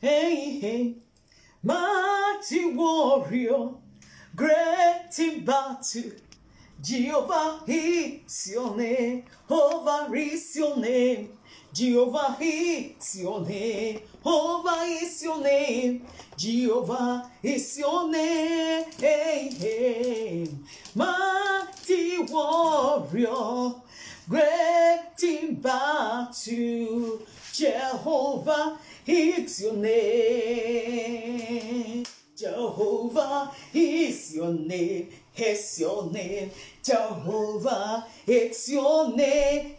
Hey, hey, mighty warrior, great in battle. Jehovah is your name, Jehovah is your name, Jehovah is your name, Jehovah is your name, Jehovah is your name. Hey, hey. Mighty warrior, great in battle, Jehovah is your name. Jehovah is your name, is your name. Jehovah, it's your name.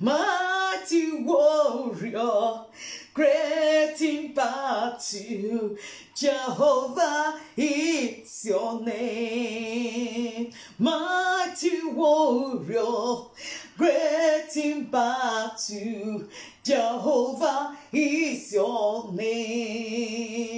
Mighty warrior, great in battle. Jehovah is your name. Mighty warrior, great in battle. Jehovah is your name.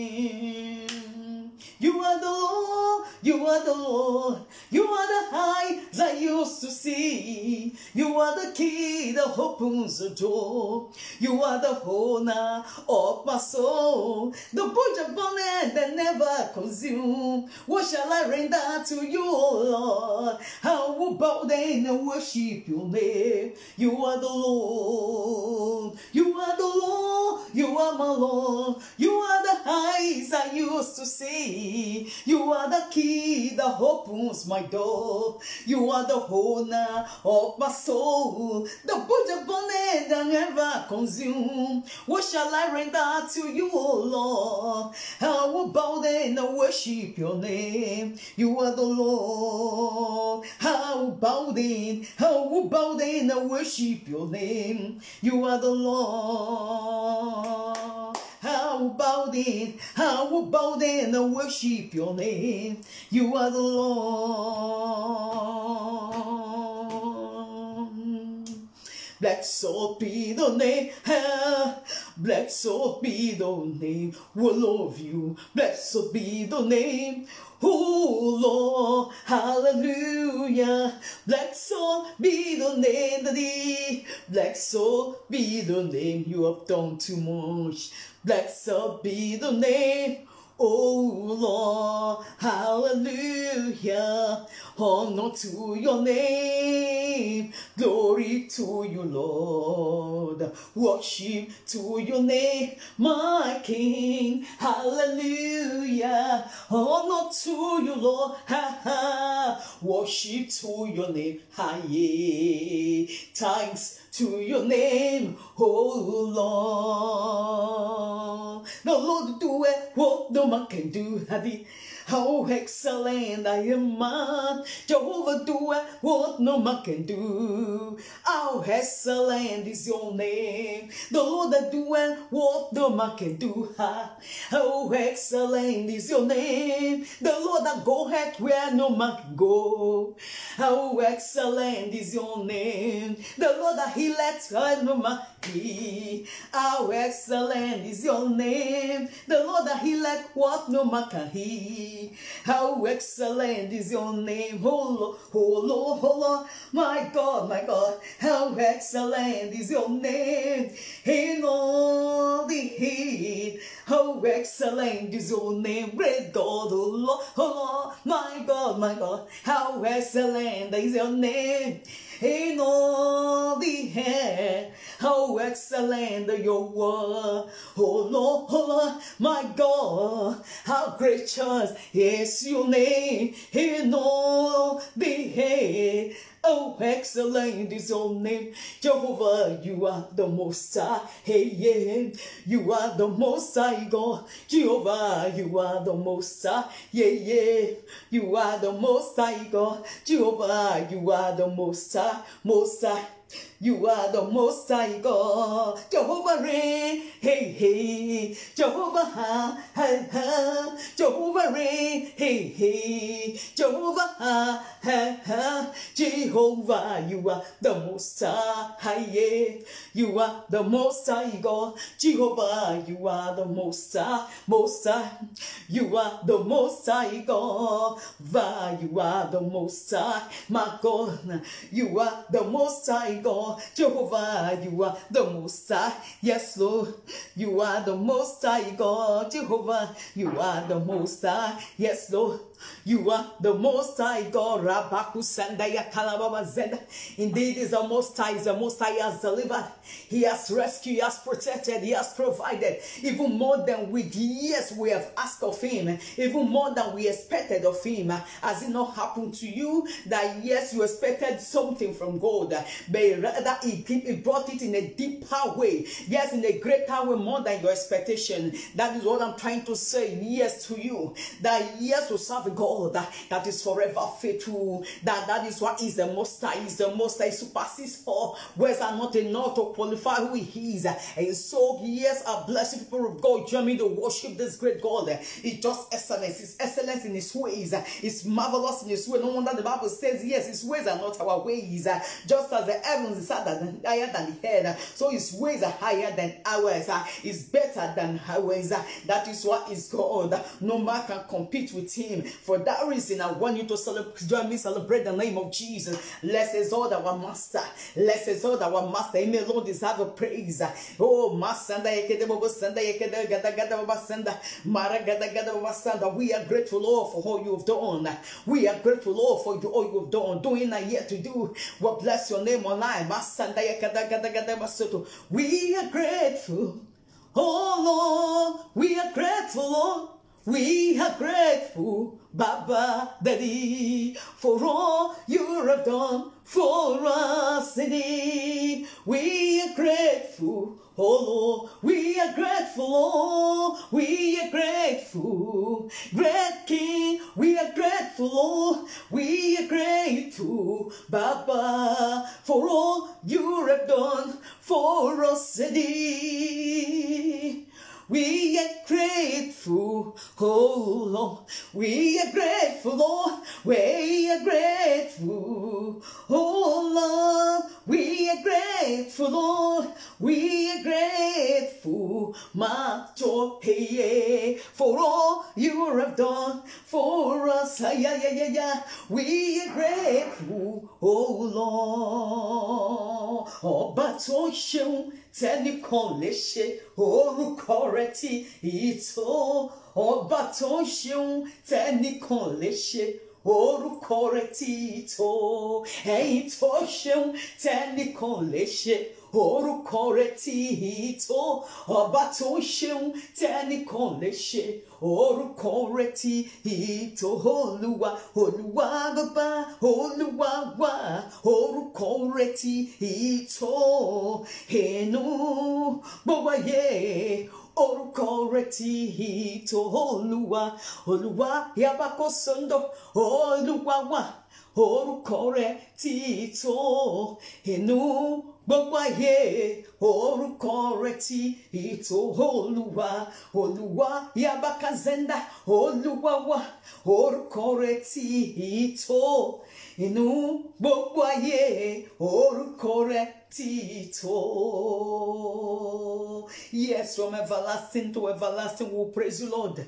You are the Lord, you are the Lord, you are the eyes I used to see. You are the key that opens the door. You are the owner of my soul, the butcher bonnet that never consume. What shall I render to you, Lord? I will bow down and worship your name. You are the Lord, you are the Lord, you are my Lord, you are the eyes I used to see. You are the key that opens my door. You are the owner of my soul, the butcher bonnet that never consume. What shall I render to you, O Lord? I will bow down and worship your name. You are the Lord. I will bow down, I will bow down and worship your name. You are the Lord. I about it? How about it? I worship your name. You are the Lord. Blessed be the name, blessed be the name, we love you. Blessed be the name, oh Lord, hallelujah. Blessed be the name, Daddy. Blessed be the name, you have done too much. Blessed be the name, O Lord, hallelujah. Honor to your name, glory to you, Lord. Worship to your name, my King, hallelujah. Honor to you, Lord, ha ha. Worship to your name, ha. Thanks to your name, oh Lord. The Lord do it, what no man can do, Hadi. How excellent I am, man. Jehovah do it, what no man can do. How excellent is your name. The Lord that do what no man can do. How excellent is your name. The Lord that go ahead where no man can go. How excellent is your name. The Lord that he lets where no man he. How excellent is your name. The Lord that he let what no man can How excellent is your name, oh Lord, oh Lord, oh Lord, my God, my God. How excellent is your name in all the earth. How excellent is your name, great God, oh Lord, oh Lord, my God, my God. How excellent is your name in all the earth. How excellent your word, oh Lord, oh Lord, my God. How gracious is your name in all the earth. Oh, excellent is your name, Jehovah. You are the most high. Hey, yeah. You are the most high God. Jehovah, you are the most high. Yeah, yeah. You are the most high God. Jehovah, you are the most high, most high. You are the most high God. Jehovah reign hey, hey, Jehovah, ha, ha, ha, Jehovah, reign, hey, hey, Jehovah, ha, ha, ha, Jehovah, you are the most high, yeah. you are the most high God, Jehovah, you are the most high, most high, you are the most high God, Va, you are the most high, my God, you are the most high God, Jehovah, you are the most high, yes, Lord, you are the most high God, Jehovah, you are the most high, yes, Lord. You are the most high God. Rabaku Sandaya Kalababa Zenda. Indeed, is the most high, is the most high has delivered. He has rescued, he has protected, he has provided. Even more than we yes, we have asked of him, even more than we expected of him. Has it not happened to you that yes, you expected something from God, but rather he, he brought it in a deeper way. Yes, in a greater way, more than your expectation. That is what I'm trying to say. Yes, to you. That yes, to serve God that, that is forever faithful. That that is what is the most high, is the most high supersedes all. Words are not enough to qualify who he is. And so yes, a blessed people of God, join me to worship this great God. It's just excellence. It's excellence in his ways. It's marvelous in his way. No wonder the Bible says, yes, his ways are not our ways. Just as the heavens is higher than, the head, so his ways are higher than ours. Is better than ours. That is what is God. No man can compete with him. For that reason, I want you to celebrate, join me celebrate the name of Jesus. Let's exalt our Master. Let's exalt our Master. He alone deserve a praise. Oh, Master, we are grateful, Lord, for all you have done. We are grateful, Lord, for all you have done, doing and yet to do. We bless your name online. We are grateful. Oh Lord, we are grateful, Lord. We are grateful, Baba Daddy, for all you have done for us indeed. We are grateful, oh Lord. We are grateful, Lord. We are grateful, great King. We are grateful, Lord. We are grateful, Baba, for all you have done for us indeed. We are grateful, oh Lord. We are grateful, Lord. We are grateful, oh Lord. We are grateful, Lord. We are grateful, my joy, for all you have done for us. Yeah, yeah, yeah, yeah. We are grateful, oh Lord. Ọba tó ṣeun tẹnìkan lè ṣe orúkọ rẹ̀ tí ìtò ọba tó ṣeun tẹnìkan lè ṣe orúkọ rẹ̀ tí ìtò ẹ̀yin tó ṣeun tẹnìkan lè ṣe. Orúkọ rẹ̀ tí ìtò ọba tó ṣeun tẹnìkan lè ṣe. Orúkọ rẹ̀ tí ìtò olúwa olúwa bàbá olúwa wá orúkọ inú gbogbo ayé orúkọ rẹ̀ tí ìtò olúwa. Olúwa yabako sondo olúwa wá orúkọ rẹ̀ tí ìtò inú gbogbo ayé. Orúkọ rẹ̀ tí ìtò olúwa. Olúwa yabakazenda olúwa wá orúkọ rẹ̀ tí ìtò inú gbogbo ayé. Orúkọ rẹ̀ tí ìtò. Yes, from everlasting to everlasting, we will praise you, Lord.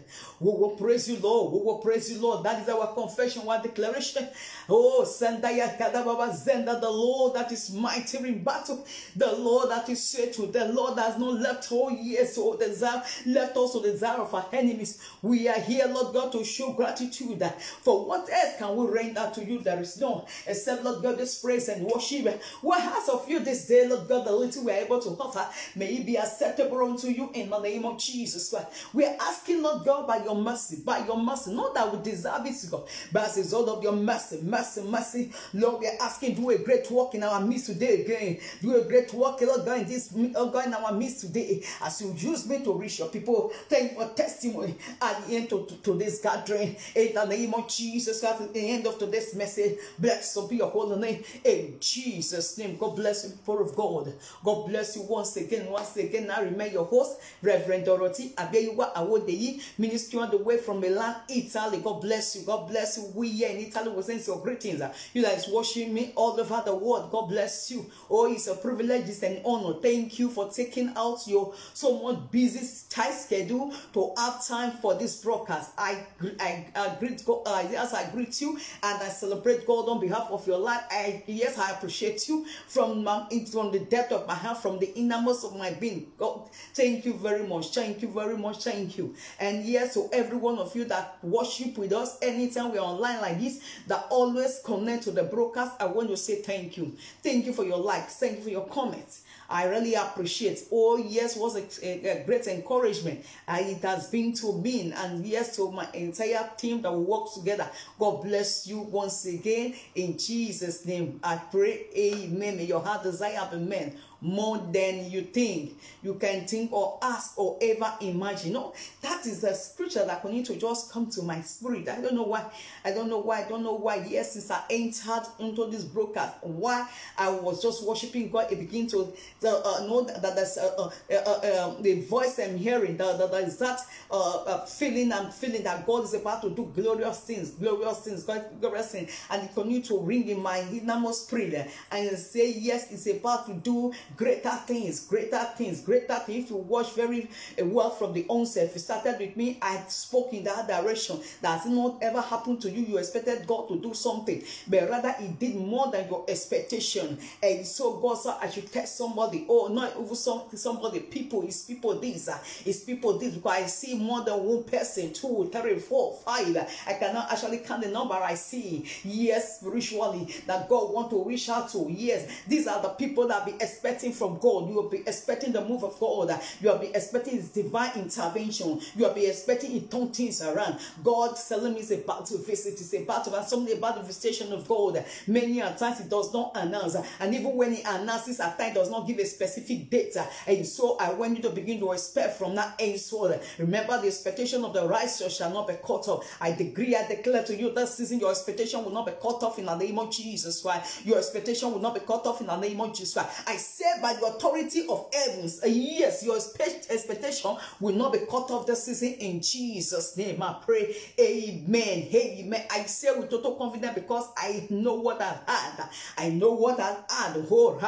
We will praise you, Lord. We will praise you, Lord. That is our confession, our declaration. Oh, Sandaya Kadababa Zenda, the Lord that is mighty in battle, the Lord that is faithful, the Lord that has not left all years, so desire, left also the desire of our enemies. We are here, Lord God, to show gratitude. For what else can we render to you? There is no except, Lord God, this praise and worship. What has of you this day, Lord God, the little we are able to offer, may it be acceptable unto you in the name of Jesus Christ. We are asking, Lord God, by your mercy, by your mercy, not that we deserve it, God, but as a result of your mercy, mercy, mercy, Lord, we are asking, do a great work in our midst today again. Do a great work, Lord God, in this, Lord God, in our midst today, as you use me to reach your people. Thank you for testimony at the end of to, to this gathering. In the name of Jesus Christ, at the end of today's message, blessed be your holy name. In Jesus' name, God bless you, people of God. God bless you once again, once again. I remain your host, Reverend Dorothy Abeyiwa Awodeyi, ministry on the way from Milan, Italy. God bless you. God bless you. We here in Italy will send your greetings. You that is watching me all over the world. God bless you. Oh, it's a privilege, it's an honor. Thank you for taking out your so much busy tight schedule to have time for this broadcast. I I, I greet God. Uh, yes, I greet you and I celebrate God on behalf of your life. I yes, I appreciate you from my, from the depth of my heart, from the innermost of my being. God, thank you very much. Thank you very much. Thank you. And yes, so every one of you that worship with us anytime we're online like this, that always connect to the broadcast, I want to say thank you. Thank you for your likes. Thank you for your comments. I really appreciate. Oh, yes, was a, a, a great encouragement. Uh, it has been to me and yes, to my entire team that work together. God bless you once again. In Jesus' name, I pray. Amen. May your heart desire be met more than you think. You can think or ask or ever imagine. No that is a scripture that need to just come to my spirit. I don't know why. I don't know why. I don't know why. Yes since i entered into this broadcast why i was just worshiping god it begin to the, uh, know that there's uh, uh, the voice i'm hearing that, that, that is that uh, uh, feeling i'm feeling that god is about to do glorious things glorious things glorious things and it continue to ring in my innermost spirit. And say yes it's about to do greater things, greater things, greater things. If you watch very well from the onset, you started with me, I spoke in that direction. That has not ever happened to you. You expected God to do something, but rather He did more than your expectation. And so God said, I should tell somebody, oh, not even some, somebody, people, it's people this, uh, it's people this, because I see more than one person, two, three, four, five. I cannot actually count the number I see. Yes, spiritually, that God want to reach out to. Yes, these are the people that be expecting from God. You will be expecting the move of God. You will be expecting His divine intervention. You will be expecting He turn things around. God seldom is about to visit. It's about to something about the visitation of God. Many a times He does not announce, and even when He announces, at times does not give a specific date. And so I want you to begin to expect from that henceforth. Remember, the expectation of the righteous shall not be cut off. I decree, I declare to you that season your expectation will not be cut off in the name of Jesus Christ. Your expectation will not be cut off in the name of Jesus Christ. I say by the authority of heavens, yes, your expectation will not be cut off this season in Jesus' name. I pray, Amen. Amen. I say with total confidence because I know what I've had. I know what I've had. Oh.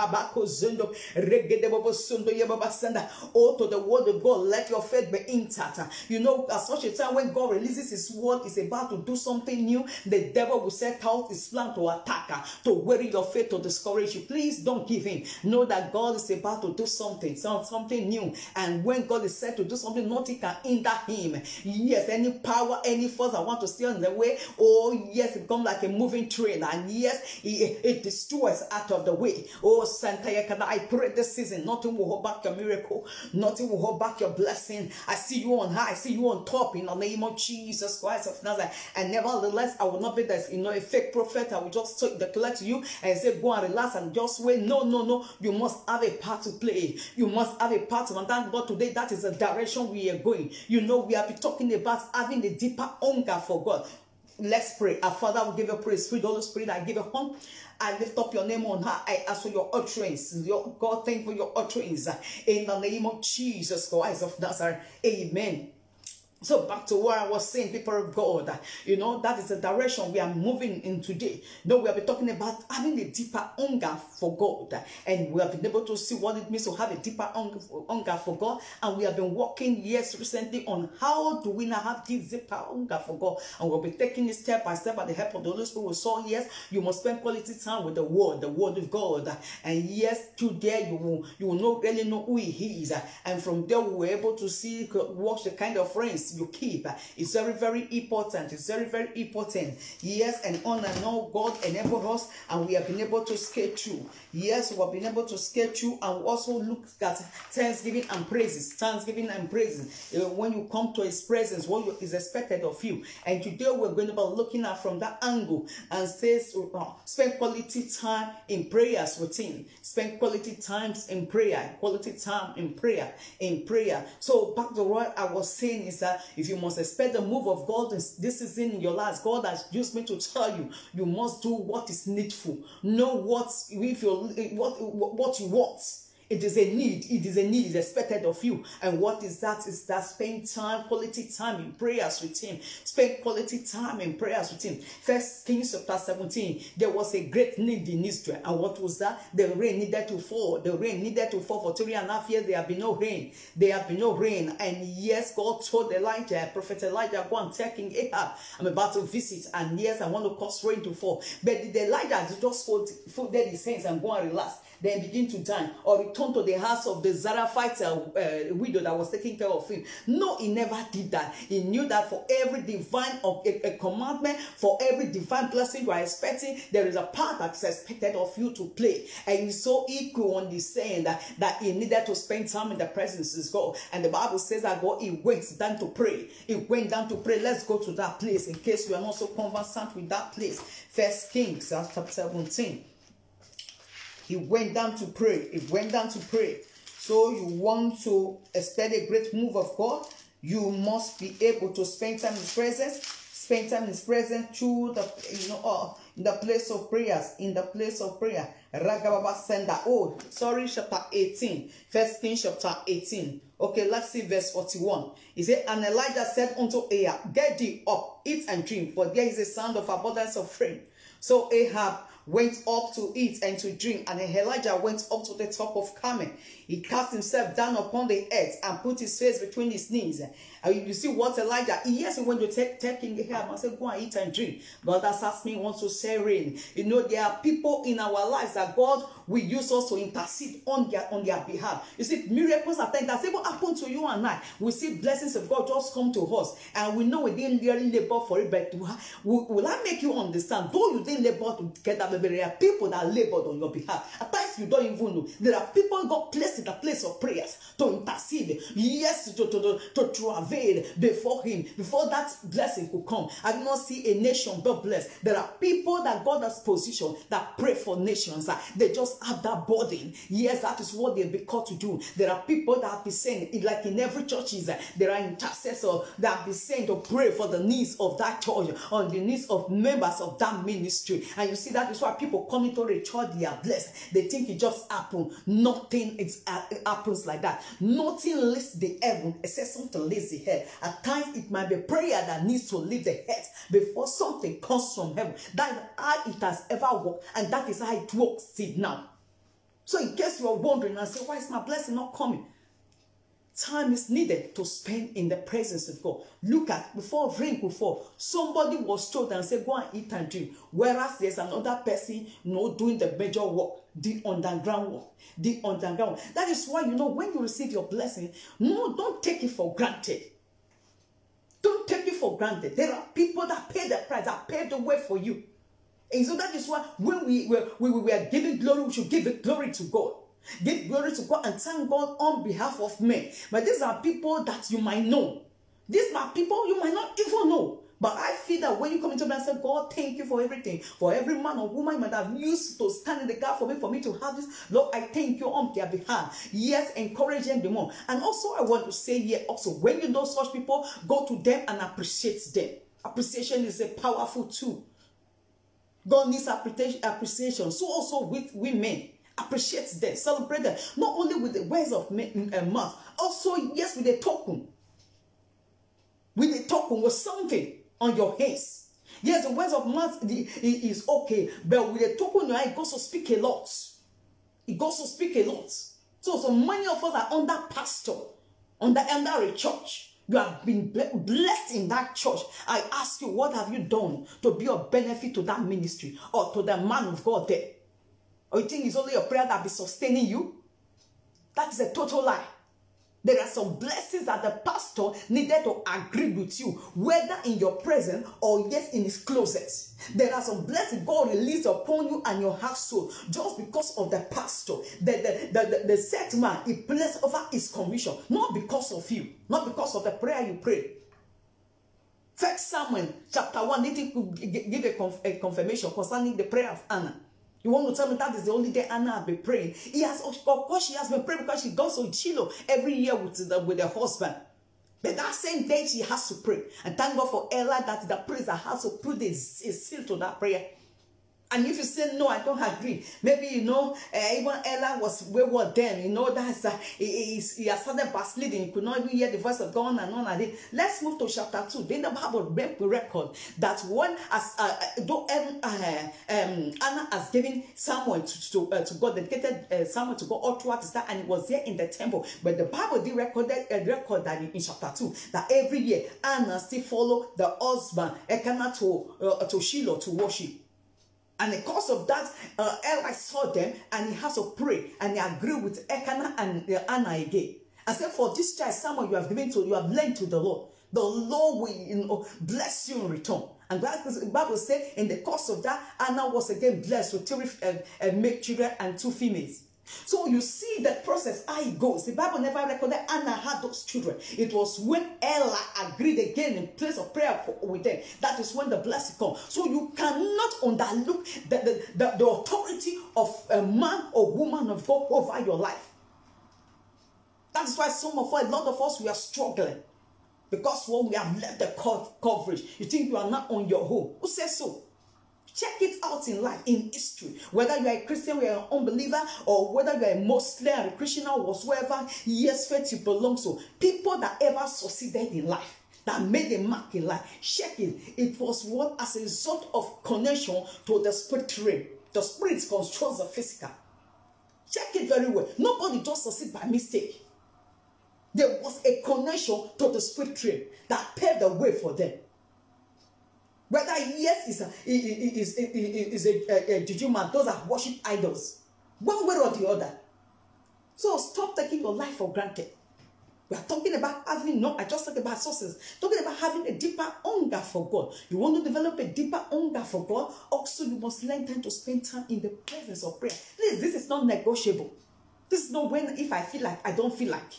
Oh, to the word of God, let your faith be intact. You know, at such a time when God releases His word, is about to do something new. The devil will set out his plan to attack, to worry your faith, to discourage you. Please don't give in. Know that God is about to do something, something new. And when God is set to do something, nothing can hinder him. Yes, any power, any force I want to steal in the way, oh yes, it comes like a moving train. And yes, it, it destroys out of the way. Oh, Santa Yakana, I pray this season, nothing will hold back your miracle, nothing will hold back your blessing. I see you on high, I see you on top in the name of Jesus Christ of Nazareth. And nevertheless, I will not be this, you know, a fake prophet. I will just declare to you and say, go and relax and just wait. No, no, no. You must have a part to play. You must have a part to and thank God today that is the direction we are going. You know, we have been talking about having a deeper hunger for God. Let's pray. Our Father will give you praise. Sweet Holy Spirit, I give you home. I lift up your name on high. I ask for your utterance. Your God, thank for your utterance. In the name of Jesus Christ of Nazareth. Amen. So back to what I was saying, people of God, you know, that is the direction we are moving in today. No, we have been talking about having a deeper hunger for God. And we have been able to see what it means to have a deeper hunger for God. And we have been working years recently on how do we now have this deeper hunger for God. And we'll be taking it step by step by the help of the Holy Spirit. So yes, you must spend quality time with the word, the word of God. And yes, today you will, you will not really know who he is. And from there we were able to see, uh, watch the kind of friends you keep. It's very, very important. It's very, very important. Yes, and on and God enabled us and we have been able to scale through. Yes, we have been able to scale through and also look at thanksgiving and praises. Thanksgiving and praises. When you come to his presence, what is expected of you. And today we're going to be looking at from that angle and says, uh, spend quality time in prayers with him. Spend quality times in prayer. Quality time in prayer. In prayer. So back to what I was saying is that if you must expect the move of God this, this is in your life, God has used me to tell you, you must do what is needful. Know what if you what what you want It is a need. It is a need. It's expected of you. And what is that? Is that spend time, quality time in prayers with Him. Spend quality time in prayers with Him. First Kings chapter 17. There was a great need in Israel. And what was that? The rain needed to fall. The rain needed to fall for three and a half years. There have been no rain. There have been no rain. And yes, God told Elijah, Prophet Elijah, go and tell King Ahab, I'm about to visit. And yes, I want to cause rain to fall. But did Elijah just fold, folded his hands and go and relax? Then begin to dine or return to the house of the Zarephath uh, uh, widow that was taking care of him. No, he never did that. He knew that for every divine of a, a commandment, for every divine blessing you are expecting, there is a part that is expected of you to play. And he so equal on the saying that, that he needed to spend time in the presence of God. And the Bible says that God, he went down to pray. He went down to pray. Let's go to that place in case you are not so conversant with that place. First Kings chapter 17. He went down to pray. He went down to pray. So you want to expect a great move of God, you must be able to spend time in His presence. Spend time in His presence through the you know uh, in the place of prayers. In the place of prayer. Ragababa sender. Oh, sorry, chapter 18. First Kings chapter 18. Okay, let's see verse 41. He said, And Elijah said unto Ahab, Get thee up, eat and drink, for there is a sound of abundance of rain. So Ahab went up to eat and to drink, and Elijah went up to the top of Carmel. He cast himself down upon the earth and put his face between his knees. And you see what Elijah, yes, when you take taking Ahab and say, go and eat and drink. God has asked me, wants to say rain. You know, there are people in our lives that God will use us to intercede on their on their behalf. You see, miracles are things that what happened to you and I. We see blessings of God just come to us, and we know we didn't really labor for it, but will, I make you understand? Though you didn't labor to get that, but there are people that labored on your behalf. At times you don't even know. There are people God placed in the place of prayers to intercede. Yes, to, to, to, to before Him, before that blessing could come. I do not see a nation but blessed. There are people that God has positioned that pray for nations. They just have that burden. Yes, that is what they've been called to do. There are people that have been saying, like in every church, is there are intercessors that have been saying to pray for the needs of that church, on the needs of members of that ministry. And you see, that is why people come into the church, they are blessed. They think it just happened. Nothing is, uh, happens like that. Nothing lifts the heaven except something lifts head. At times, it might be prayer that needs to leave the head before something comes from heaven. That is how it has ever worked, and that is how it works it now. So in case you are wondering and say, why is my blessing not coming? Time is needed to spend in the presence of God. Look at before rain will fall, somebody was told and said, Go and eat and drink. Whereas there's another person you know, doing the major work, the underground work. The underground. That is why you know when you receive your blessing, no, don't take it for granted. Don't take it for granted. There are people that pay the price, that paved the way for you. And so that is why when we were, we, we were giving glory, we should give it glory to God. Give glory to God and thank God on behalf of men. But these are people that you might know. These are people you might not even know. But I feel that when you come into me and say, God, thank you for everything, for every man or woman might have used to stand in the gap for me, for me to have this. Lord, I thank you on their behalf. Yes, encouraging them more. And also, I want to say here also, when you know such people, go to them and appreciate them. Appreciation is a powerful tool. God needs appreciation. So also with women. Appreciate them, celebrate them. Not only with the words of uh, mouth, also, yes, with a token. With a token, with something on your hands. Yes, the words of mouth is okay, but with a token, it goes to speak a lot. It goes to speak a lot. So, so many of us are under pastor, under, under a church. You have been blessed in that church. I ask you, what have you done to be of benefit to that ministry or to the man of God there? Or you think it's only your prayer that be sustaining you? That is a total lie. There are some blessings that the pastor needed to agree with you, whether in your presence or yes in his closet. There are some blessings God released upon you and your household just because of the pastor, the, the, the, the, the set man he placed over his commission, not because of you, not because of the prayer you pray. First Samuel chapter 1, did give a, conf a confirmation concerning the prayer of Anna. You want to tell me that is the only day Anna has been praying? He has, of course, she has been praying because she goes to Shiloh every year with the, with her husband. But that same day she has to pray. And thank God for Ella that the priest that has to put a seal to that prayer. And if you say no, I don't agree. Maybe you know, uh, even Ella was wayward then. You know that's uh, he, he, he has started backsliding. He could not even hear the voice of God and on and on. Let's move to chapter two. Then the Bible make record that when as uh, though um, uh, um, Anna has given someone to to, uh, to God, dedicated uh, someone to God all throughout his and he was there in the temple. But the Bible did record uh, record that in, in chapter two that every year Anna still follow the husband Elkanah to uh, to Shiloh to worship. And because of that, uh, Eli saw them and he has to pray and he agreed with Elkanah and uh, Anna again. I said, for this child, someone you have given to, you have lent to the Lord. The Lord will you know, bless you in return. And the Bible said, in the course of that, Anna was again blessed with three uh, uh, make children and two females. So you see the process, it goes. The Bible never recorded Anna had those children. It was when Ella agreed again in place of prayer for, with them. That is when the blessing comes. So you cannot underlook the, the, the, the authority of a man or woman of God over your life. That is why some of us, a lot of us, we are struggling. Because when we have left the coverage, you think you are not on your home. Who says so? Check it out in life, in history. Whether you are a Christian, are an unbeliever, or whether you are a Muslim, a Christian, or whatsoever yes, faith you belong to. People that ever succeeded in life, that made a mark in life, check it. It was what as a result of connection to the spirit realm. The spirit controls the physical. Check it very well. Nobody just succeed by mistake. There was a connection to the spirit realm that paved the way for them. Whether yes is a is is a, a, juju man, those are worship idols, one way or the other. So stop taking your life for granted. We are talking about having no, I just talked about sources, talking about having a deeper hunger for God. You want to develop a deeper hunger for God, also you must learn time to spend time in the presence of prayer. Please, this is not negotiable. This is not when if I feel like I don't feel like.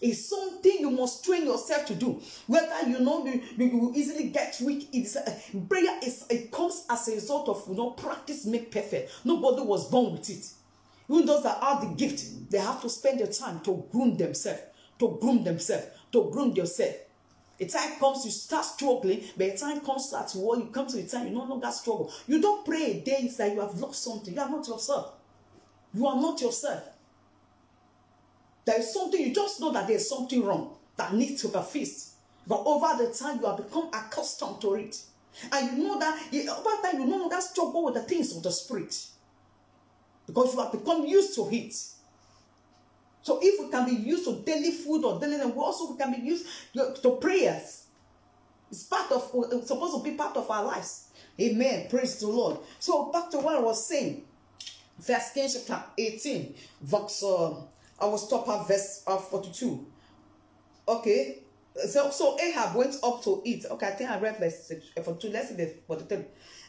It's something you must train yourself to do. Whether you know you, you, easily get weak, it's uh, prayer is it comes as a result of you know practice make perfect. Nobody was born with it. Even those that have the gift, they have to spend the time to groom themselves, to groom themselves, to groom yourself. The time comes, you start struggling, but the time comes that war, you come to the time you no longer struggle. You don't pray a day that you have lost something. You are not yourself. You are not yourself. There is something, you just know that there is something wrong that needs to be fixed. But over the time, you have become accustomed to it. And you know that you, over time, you no longer struggle with the things of the spirit. Because you have become used to it. So if we can be used to daily food or daily, we also can be used to prayers. It's part of, it's supposed to be part of our lives. Amen. Praise the Lord. So back to what I was saying. Verse chapter 18, verse uh, I will stop at verse uh, 42. Okay. So, so Ahab went up to it. Okay, I think I read verse 42. Let's see the 43.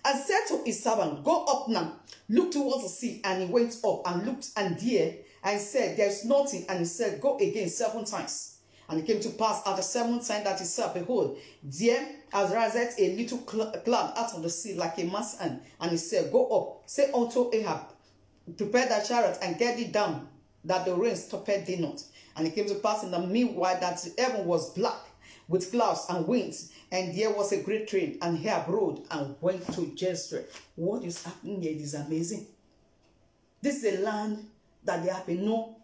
And said to his servant, Go up now, look towards the sea. And he went up and looked, and there, and said, There's nothing. And he said, Go again seven times. And it came to pass at the seventh time that he said, Behold, there has risen a little cloud out of the sea like a man's hand. And he said, Go up, say unto Ahab, Prepare thy chariot and get it down that the rain stopped thee not. And it came to pass in the meanwhile that heaven was black with clouds and winds, and there was a great rain, and he rode and went to Jezreel. What is happening here is amazing. This is a land that there have been no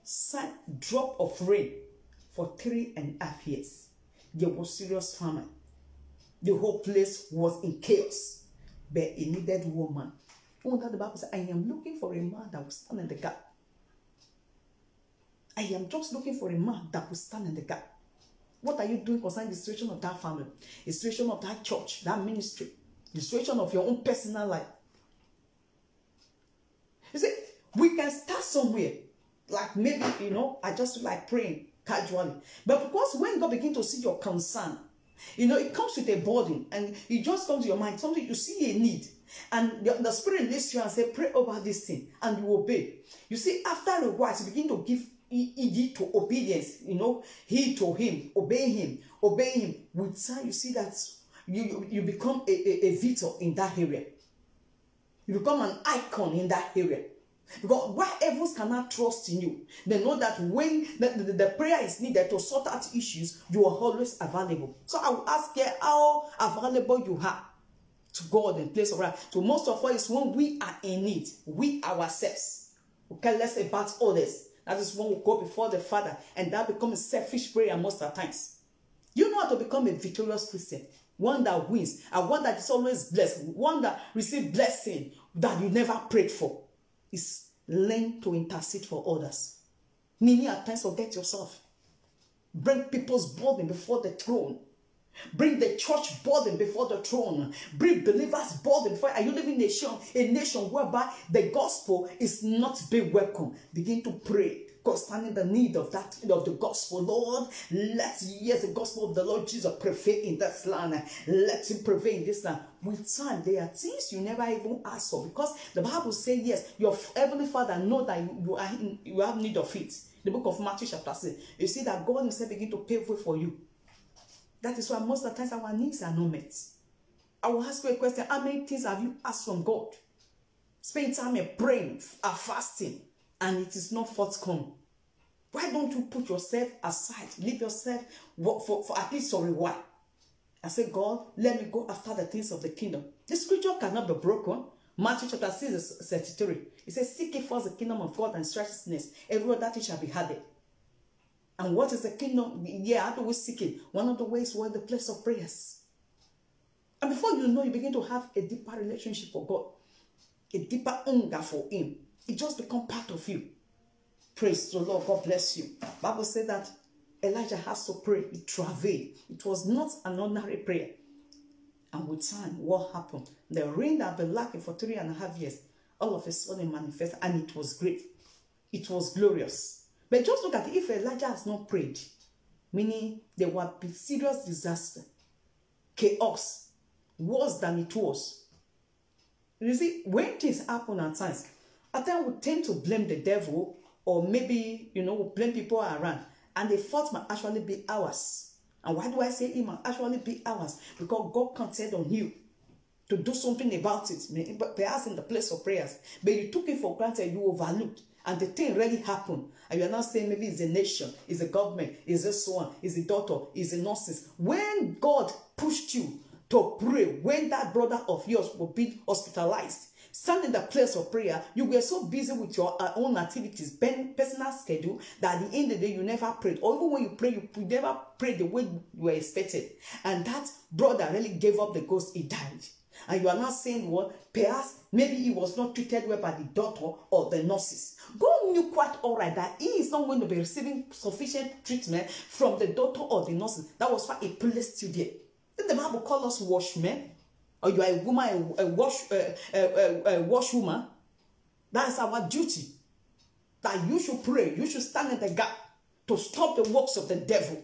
drop of rain for three and a half years. There was serious famine. The whole place was in chaos. But it needed woman. Oh, the Bible says, I am looking for a man that will stand in the gap I am just looking for a man that will stand in the gap. What are you doing concerning the situation of that family, the situation of that church, that ministry, the situation of your own personal life? You see, we can start somewhere. Like maybe, you know, I just like praying casually. But because when God begin to see your concern, you know, it comes with a burden and it just comes to your mind. Something you see a need. And the, the spirit leads you and say, pray over this thing and you obey. You see, after a while, you begin to give heed to obedience, you know, heed to him, obey him, obey him. With time, you see that you, you become a, a, a victor in that area. You become an icon in that area. Because why heavens cannot trust in you, they know that when the, the, the, prayer is needed to sort out issues, you are always available. So I will ask you how available you are. to God in place of prayer. So most of us, when we are in need, we ourselves, care less about others. That is when we go before the Father, and that becomes selfish prayer most of times. You know how to become a victorious Christian, one that wins, and one that is always blessed, one that receives blessing that you never prayed for. Is learn to intercede for others. Many at times forget yourself. Bring people's burden before the throne. Bring the church burden before the throne. Bring believers burden before. Are you living in a nation, a nation whereby the gospel is not being welcome? Begin to pray concerning the need of that of the gospel. Lord, let yes the gospel of the Lord Jesus prevail in this land. Let him prevail in this land. With time, there are things you never even ask for because the Bible says yes, your heavenly Father know that you, are in, you have need of it. The book of Matthew chapter 6. You see that God himself begin to pave way for you. That is why most of the times our needs are not met. I will ask you a question. How many things have you asked from God? Spend time in praying, uh, fasting, and it is not forthcoming. Why don't you put yourself aside? Leave yourself for, for, for at least a while. I say, God, let me go after the things of the kingdom. The scripture cannot be broken. Matthew chapter 6, 33. It says, Seek ye first the kingdom of God and righteousness. Every other thing shall be added. And what is the kingdom? Yeah, how do we seek it? One of the ways was the place of prayers. And before you know, you begin to have a deeper relationship for God, a deeper hunger for Him. It just become part of you. Praise the Lord. God bless you. Bible said that Elijah has to pray. He travailed. It was not an ordinary prayer. And with time, what happened? The rain that had been lacking for three and a half years, all of a sudden manifested, and it was great. It was glorious. But just look at it. If Elijah has not prayed, meaning there would be serious disaster, chaos, worse than it was. You see, when things happen at times, at times we tend to blame the devil or maybe, you know, we blame people around. And the fault might actually be ours. And why do I say it might actually be ours? Because God counted on you to do something about it, perhaps in the place of prayers. But you took it for granted, you overlooked. And the thing really happened. And you're not saying maybe it's a nation, it's a government, it's this one, it's a doctor, it's a nurses. When God pushed you to pray, when that brother of yours will be hospitalized, stand in the place of prayer, you were so busy with your uh, own activities, personal schedule, that at the end of the day, you never prayed. Or even when you pray, you, you never prayed the way you were expected. And that brother really gave up the ghost, he died. And you are not saying what? Perhaps maybe he was not treated well by the doctor or the nurses. God knew quite all right that he is not going to be receiving sufficient treatment from the doctor or the nurses. That was why he placed you there. Then the Bible calls us washmen or you are a woman, a, a wash, a, a, a washwoman, that's our duty. That you should pray, you should stand in the gap to stop the works of the devil.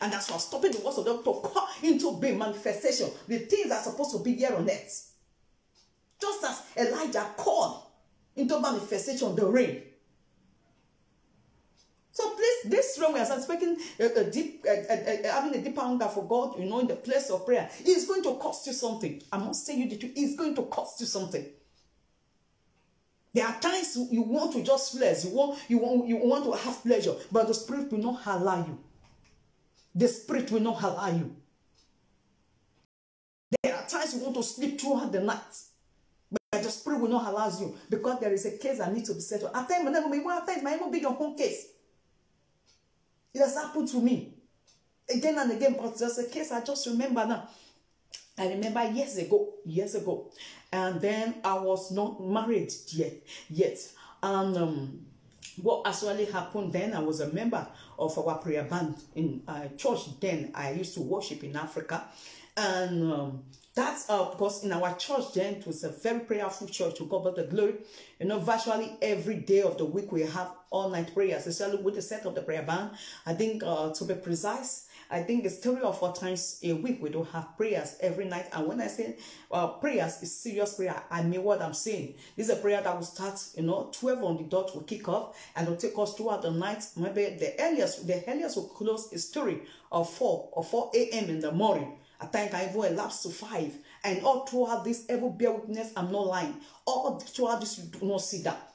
And that's why stopping the words of devil to come into being manifestation. The things are supposed to be here on earth. Just as Elijah called into manifestation the rain. So please, this room we are speaking a, a deep, a, a, having a deeper hunger for God, you know, in the place of prayer, it's going to cost you something. I must say you the truth, it's going to cost you something. There are times you want to just flesh, you want, you want, you want to have pleasure, but the spirit will not allow you. The spirit will not allow you. There are times you want to sleep throughout the night. But the spirit will not allow you because there is a case that needs to be settled. At times, at times, might even be your own case. It has happened to me again and again, but there's a case I just remember now. I remember years ago, years ago, and then I was not married yet, yet. And um, what actually happened then, I was a member of our prayer band in uh, church. Then I used to worship in Africa, and um, that's uh, because in our church then it was a very prayerful church to God the glory. You know, virtually every day of the week we have all night prayers, especially with the set of the prayer band. I think uh, to be precise, I think it's three or four times a week we don't have prayers every night. And when I say uh, prayers is serious prayer, I mean what I'm saying. This is a prayer that will start, you know, 12 on the dot will kick off and will take us throughout the night. Maybe the earliest, the earliest will close is 3 or 4 or 4 a.m. in the morning. I think I even elapse to five. And all throughout this, ever bear witness, I'm not lying. All throughout this, you do not see that.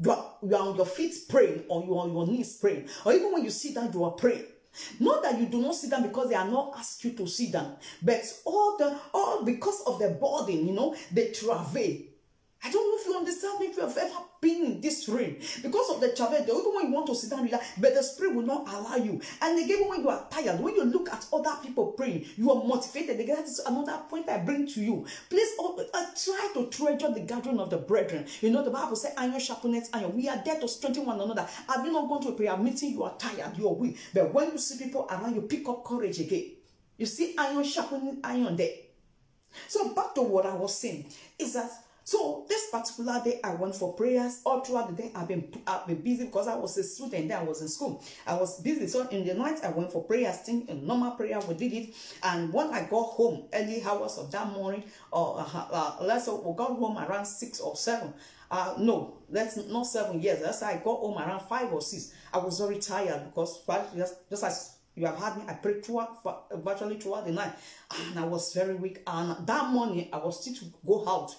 You are, you are on your feet praying, or you are on your knees praying. Or even when you sit down, you are praying. Not that you do not sit down because they are not asked you to sit down, but all the all because of the burden, you know, they travail. I don't know if you understand if you have ever been in this room because of the. The only one you want to sit down, relax, but the spirit will not allow you. And again, when you are tired, when you look at other people praying, you are motivated. Again, that is another point I bring to you. Please uh, uh, try to treasure the gathering of the brethren. You know, the Bible says, iron sharpens iron. We are there to strengthen one another. Have you not gone to a prayer meeting? You are tired, you are weak. But when you see people around you, pick up courage again. You see iron sharpening iron there. So back to what I was saying is that so this particular day, I went for prayers. All throughout the day, I've been I've been busy because I was a student. Then I was in school. I was busy. So in the night, I went for prayers. Think in normal prayer, we did it. And when I got home, early hours of that morning, or uh, uh, let's say we got home around six or seven. Uh, no, that's not seven years. That's I got home around five or six. I was very tired because just, just as you have had me, I prayed throughout, virtually throughout the night, and I was very weak. And that morning, I was still to go out.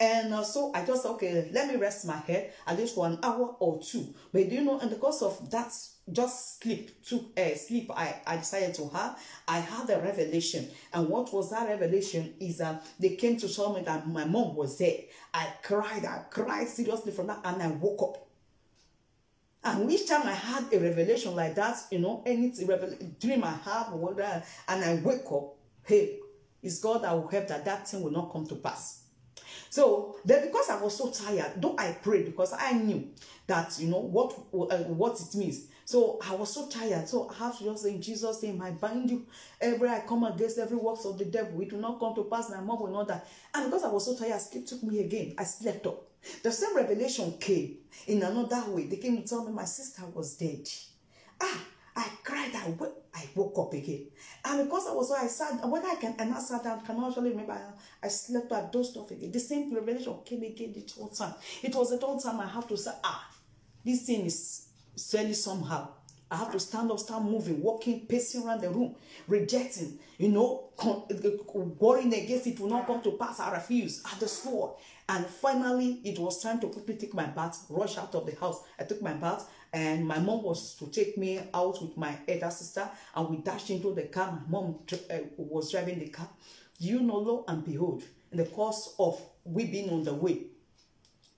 And uh, so I just okay, let me rest my head at least for an hour or two. But do you know, in the course of that, just sleep, to uh, sleep, I, I decided to have, I had a revelation. And what was that revelation is that they came to tell me that my mom was there. I cried, I cried seriously from that, and I woke up. And each time I had a revelation like that, you know, any dream I have whatever, and I wake up, hey, it's God that will help that that thing will not come to pass. So then because I was so tired, though I prayed because I knew that, you know, what, uh, what it means. So I was so tired. So I have to just say in Jesus' name, I bind you. Every I come against every works of the devil. We do not come to pass. My mom will not die. And because I was so tired, sleep took me again. I slept up. The same revelation came in another way. They came to tell me my sister was dead. Ah, I cried. I, I woke up again. And because I was so I sat, when I can, I sat down, can actually remember, I, I slept, I dozed off again. The same revelation came again the third time. It was the third time I have to say, ah, this thing is silly somehow. I have to stand up, start moving, walking, pacing around the room, rejecting, you know, worrying against it will not come to pass. I refuse at the school. And finally, it was time to quickly take my bath, rush out of the house. I took my bath, and my mom was to take me out with my elder sister, and we dashed into the car. My mom uh, was driving the car. Do you know, lo and behold, in the course of we being on the way,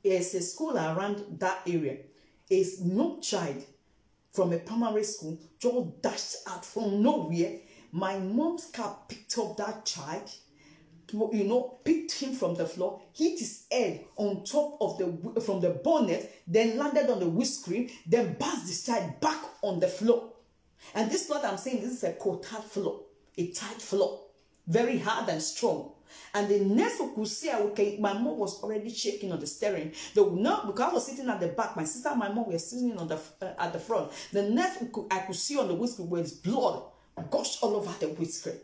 there's a school around that area. A no child from a primary school just dashed out from nowhere. My mom's car picked up that child you know, picked him from the floor, hit his head on top of the from the bonnet, then landed on the windscreen, then bounced the child back on the floor. And this is what I'm saying. This is a coated floor, a tight floor, very hard and strong. And the next we could see, okay, my mom was already shaking on the steering. The no, because I was sitting at the back, my sister and my mom were sitting on the uh, at the front. The next could, I could see on the windscreen was blood gushed all over the windscreen.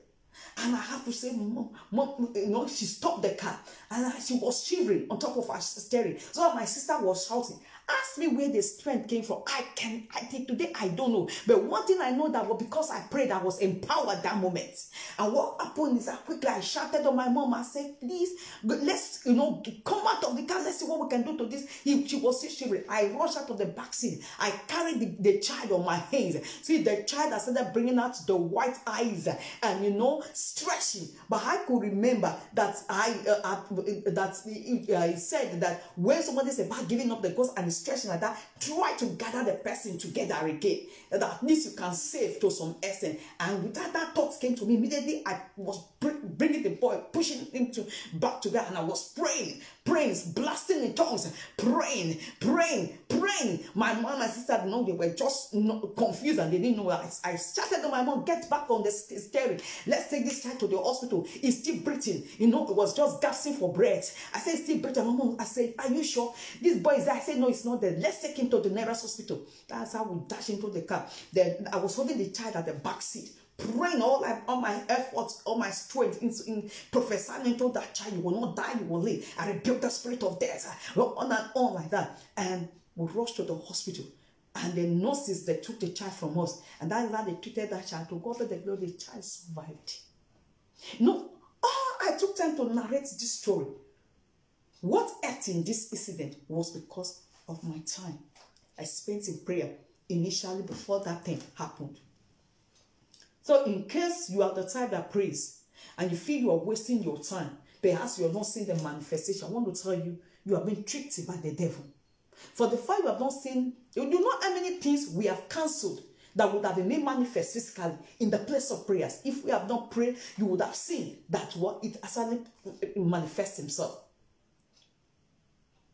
And I have to say, mom, mom, you know, she stopped the car and she was shivering on top of her steering. So my sister was shouting, Ask me where the strength came from. I can, I think today I don't know. But one thing I know that was because I prayed, I was empowered that moment. And what happened is that quickly I shouted on my mom. I said, please, let's, you know, come out of the car. Let's see what we can do to this. He, she was still shivering. I rushed out of the back seat. I carried the, the child on my hands. See, the child that started bringing out the white eyes and, you know, stretching. But I could remember that I, uh, uh, that he, uh, he said that when somebody said about giving up the ghost and stretching like that, try to gather the person together again. That at you can save to some extent. And that, that thought came to me immediately. I was boy, pushing him to back together, and I was praying, praying, blasting in tongues, praying, praying, praying. My mom and sister, no, they were just confused and they didn't know. I, I shouted to my mom, get back on the steering. Let's take this child to the hospital. He's still breathing. You know, it was just gasping for breath. I said, still breathing. Mom, I said, are you sure? This boy is there. I said, no, it's not there. Let's take him to the nearest hospital. That's how we dash into the car. Then I was holding the child at the back seat praying all, my, all my efforts, all my strength in, in prophesying into that child. You will not die, you will live. I rebuke the spirit of death. Uh, on and on like that. And we rushed to the hospital. And the nurses, they took the child from us. And that is how they treated that child. To God the glory, the child survived. No, oh, I took time to narrate this story. What happened in this incident was because of my time I spent in prayer initially before that thing happened. So in case you are the type that prays and you feel you are wasting your time, perhaps you are not seeing the manifestation, I want to tell you, you have been tricked by the devil. For the fact you have not seen, you do know how many things we have cancelled that would have been made manifest physically in the place of prayers. If we have not prayed, you would have seen that what it actually manifests himself.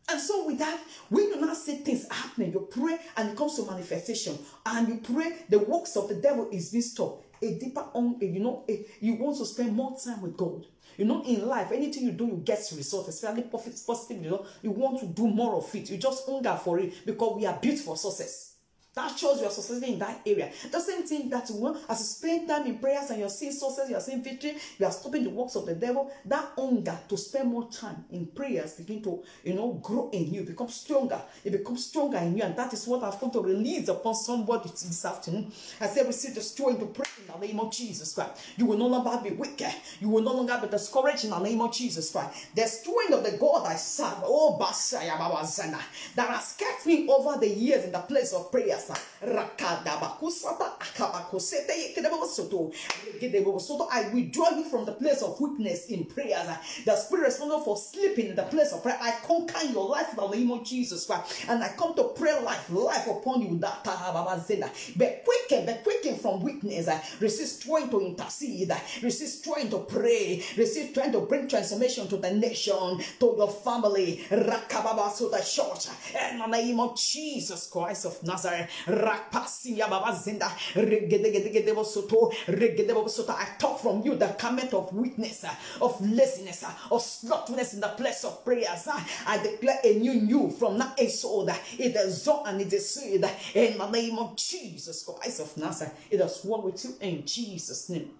And so with that, we do not see things happening. You pray and it comes to manifestation. And you pray, the works of the devil is being stopped. A deeper, on, you know, a, you want to spend more time with God. You know, in life, anything you do, you get results, especially positive, you know, you want to do more of it. You just hunger for it because we are built for success. That shows you are succeeding in that area. The same thing that you want as you spend time in prayers and you're seeing success, you're seeing victory, you are stopping the works of the devil. That hunger to spend more time in prayers begin to, you know, grow in you, become stronger. It becomes stronger in you, and that is what I've come to release upon somebody this afternoon. I say, receive the strength to pray in the name of Jesus Christ. You will no longer be wicked. You will no longer be discouraged in the name of Jesus Christ. The strength of the God I serve, oh Basaya Babazana, that has kept me over the years in the place of prayers essa. I withdraw you from the place of weakness in prayers. The spirit responsible for sleeping in the place of prayer. I conquer your life in the name of Jesus Christ. And I come to pray life, life upon you. That Be quicken, be quicken from weakness. Receive strength to intercede. Receive strength to pray. Receive strength to bring transformation to the nation, to your family. Rakababa to the church. In the name of Jesus Christ of Nazareth. I talk from you the comment of weakness, of laziness, of slothfulness in the place of prayers. I declare a new new from now henceforth. It is so and it is said in the name of Jesus Christ of Nazareth. It is one with you in Jesus' name.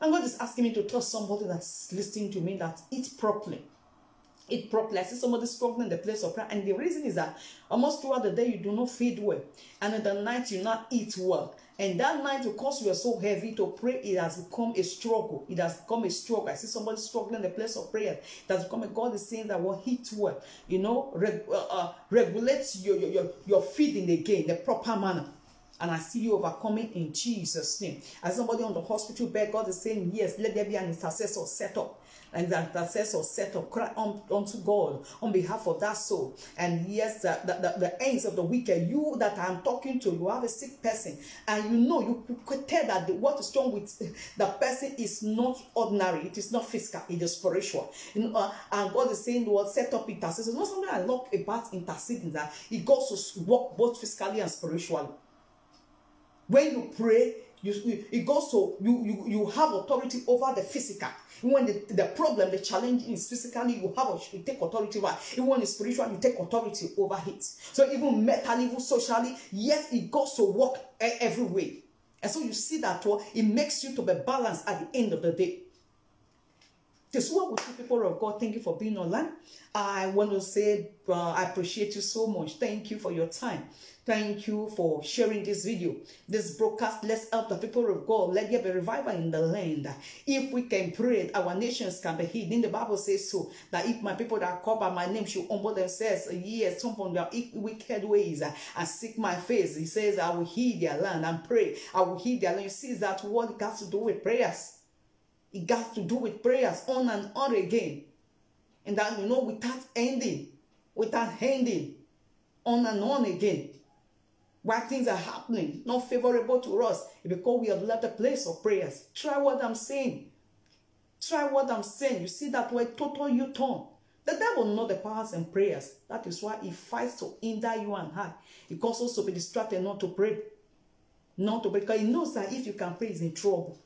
And God is asking me to tell somebody that's listening to me that eat properly eat properly. I see somebody struggling in the place of prayer. And the reason is that almost throughout the day you do not feed well. And in the night you not eat well. And that night, because you are so heavy to pray, it has become a struggle. It has become a struggle. I see somebody struggling in the place of prayer. It has become a God is saying that will eat well. You know, reg, uh, uh, regulates your, your, your, your feeding again, the proper manner. And I see you overcoming in Jesus' name. As somebody on the hospital bed, God is saying, yes, let there be an intercessor set up and that intercessor set up cry on, unto God on behalf of that soul. And yes, the, the, the ends of the wicked, you that I'm talking to, you have a sick person, and you know, you could tell that the, what is wrong with the person is not ordinary, it is not physical, it is spiritual. You know, uh, and God is saying, well, set up intercessor. It's not something I love about interceding that it goes to work both physically and spiritually. When you pray, you, it goes to you, you you have authority over the physical. When the, the problem the challenge is physically you have you take authority over even when it's spiritual you take authority over it. So even mentally even socially yes it goes to work every way. And so you see that well, it makes you to be balanced at the end of the day this is what we see people of God. Thank you for being online. I want to say uh, I appreciate you so much. Thank you for your time. Thank you for sharing this video. This broadcast, let's help the people of God. Let there be revival in the land. If we can pray, our nations can be hidden. The Bible says so, that if my people that are called by my name should humble themselves, yes, turn from their wicked ways and seek my face. He says, I will heal their land and pray. I will heal their land. You see that what it has to do with prayers. It got to do with prayers on and on again. And that, you know, without ending, without ending, on and on again. Why things are happening, not favorable to us, because we have left the place of prayers. Try what I'm saying. Try what I'm saying. You see that way, total U-turn. The devil know the powers and prayers. That is why he fights to hinder you and I. He causes us to be distracted not to pray. Not to pray. Because he knows that if you can pray, he's in trouble.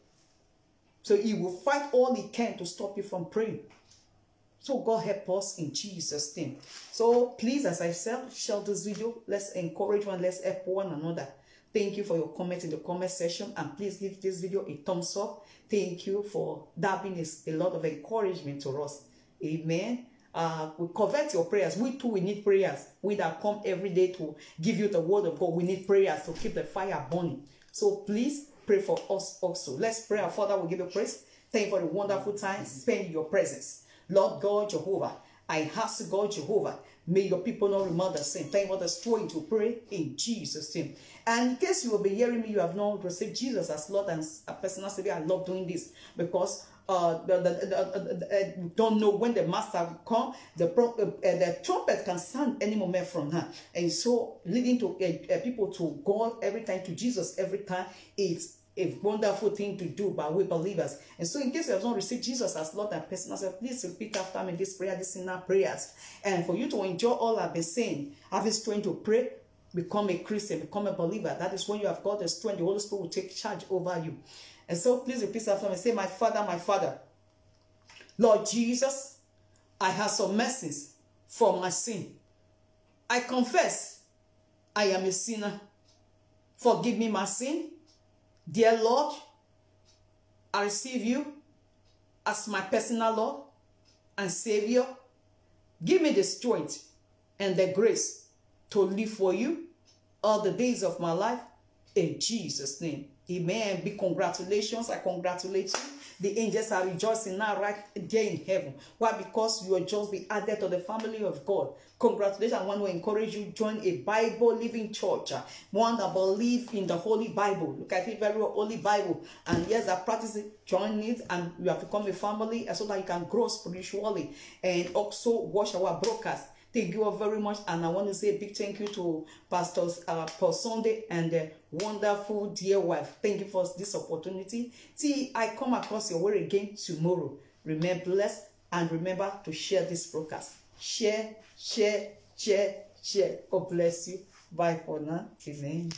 So he will fight all he can to stop you from praying. So God help us in Jesus' name. So please, as I said, share this video. Let's encourage one. Let's help one another. Thank you for your comment in the comment section. And please give this video a thumbs up. Thank you for that being a lot of encouragement to us. Amen. Uh, we convert your prayers. We too, we need prayers. We that come every day to give you the word of God. We need prayers to keep the fire burning. So please pray for us also. Let's pray. Our Father will give you praise. Thank you for the wonderful time spent in your presence. Lord God Jehovah, I ask God Jehovah, may your people not remember the sin. Thank God that's trying to pray in Jesus' name. And in case you will be hearing me, you have not received Jesus as Lord and a uh, personal Savior. I love doing this because uh, the, the, the, uh, uh, the, don't know when the master will come. The, uh, the trumpet can sound any moment from her. And so leading to uh, people to God every time, to Jesus every time, it's a wonderful thing to do by we believers. And so in case you have not received Jesus as Lord and personal please repeat after me this prayer, this sinner prayers. And for you to enjoy all I've been saying, having strength to pray, become a Christian, become a believer. That is when you have got the strength, the Holy Spirit will take charge over you. And so please repeat after me. Say, my Father, my Father, Lord Jesus, I have some mercies for my sin. I confess I am a sinner. Forgive me my sin Dear Lord, I receive you as my personal Lord and Savior. Give me the strength and the grace to live for you all the days of my life in Jesus' name. Amen. Big congratulations. I congratulate you. The angels are rejoicing now right there in heaven. Why? Because you are just be added to the family of God. Congratulations. I want to encourage you join a Bible living church. One that believe in the Holy Bible. Look at it very well, Holy Bible. And yes, I practice it, join it, and you have become a family so that you can grow spiritually and also watch our broadcast. Thank you all very much. And I want to say a big thank you to Pastors uh, Paul Sunday and the wonderful dear wife. Thank you for this opportunity. Till I come across your way again tomorrow. Remain blessed and remember to share this broadcast. Share, share, share, share. God bless you. Bye for now. Amen.